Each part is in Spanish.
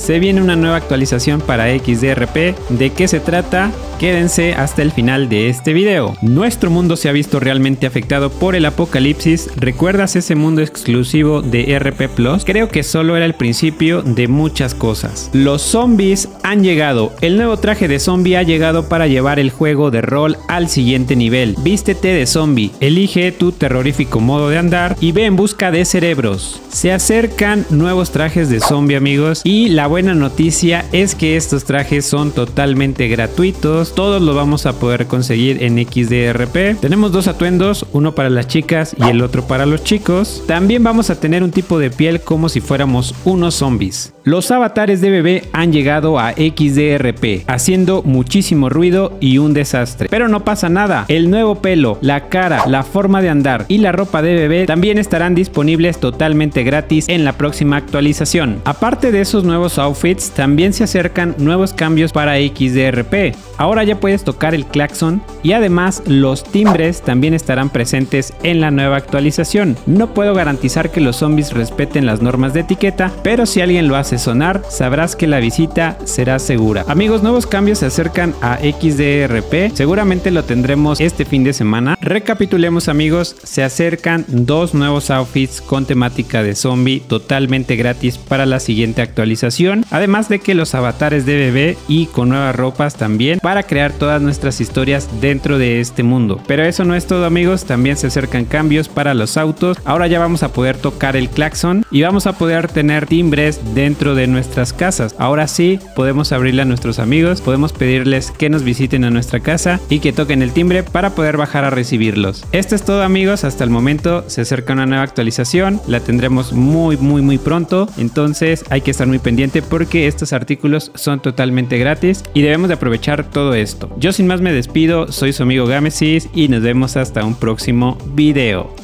se viene una nueva actualización para XDRP. ¿De qué se trata? Quédense hasta el final de este video. Nuestro mundo se ha visto realmente afectado por el apocalipsis. ¿Recuerdas ese mundo exclusivo de RP Plus? Creo que solo era el principio de muchas cosas. Los zombies han llegado. El nuevo traje de zombie ha llegado para llevar el juego de rol al siguiente nivel. Vístete de zombie, elige tu terrorífico modo de andar y ve en busca de cerebros. Se acercan nuevos trajes de zombie amigos y la buena noticia es que estos trajes son totalmente gratuitos todos lo vamos a poder conseguir en XDRP. Tenemos dos atuendos, uno para las chicas y el otro para los chicos. También vamos a tener un tipo de piel como si fuéramos unos zombies. Los avatares de bebé han llegado a XDRP, haciendo muchísimo ruido y un desastre. Pero no pasa nada, el nuevo pelo, la cara, la forma de andar y la ropa de bebé también estarán disponibles totalmente gratis en la próxima actualización. Aparte de esos nuevos outfits, también se acercan nuevos cambios para XDRP. Ahora ya puedes tocar el claxon y además los timbres también estarán presentes en la nueva actualización. No puedo garantizar que los zombies respeten las normas de etiqueta, pero si alguien lo hace sonar, sabrás que la visita será segura. Amigos, nuevos cambios se acercan a XDRP, seguramente lo tendremos este fin de semana. Recapitulemos amigos, se acercan dos nuevos outfits con temática de zombie totalmente gratis para la siguiente actualización, además de que los avatares de bebé y con nuevas ropas también para crear todas nuestras historias dentro de este mundo. Pero eso no es todo amigos, también se acercan cambios para los autos. Ahora ya vamos a poder tocar el claxon y vamos a poder tener timbres de nuestras casas. Ahora sí, podemos abrirle a nuestros amigos, podemos pedirles que nos visiten a nuestra casa y que toquen el timbre para poder bajar a recibirlos. Esto es todo amigos, hasta el momento se acerca una nueva actualización, la tendremos muy muy muy pronto, entonces hay que estar muy pendiente porque estos artículos son totalmente gratis y debemos de aprovechar todo esto. Yo sin más me despido, soy su amigo Gamesis y nos vemos hasta un próximo video.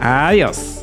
Adiós.